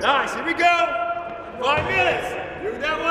Nice, here we go. Five minutes. Do that way.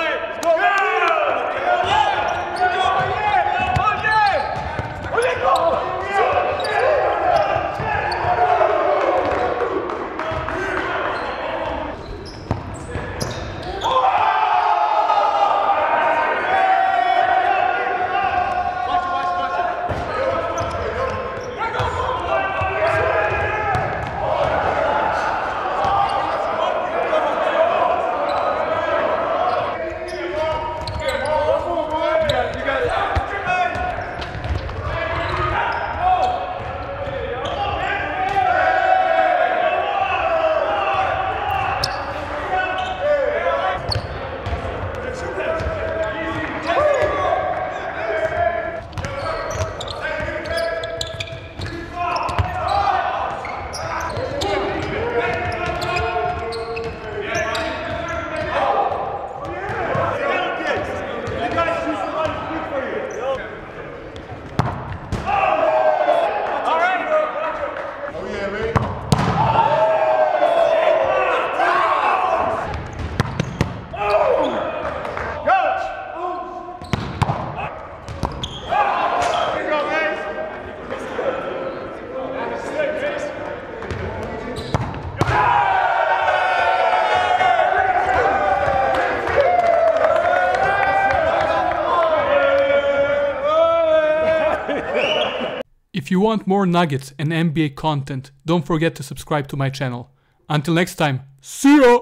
If you want more nuggets and NBA content, don't forget to subscribe to my channel. Until next time, see ya!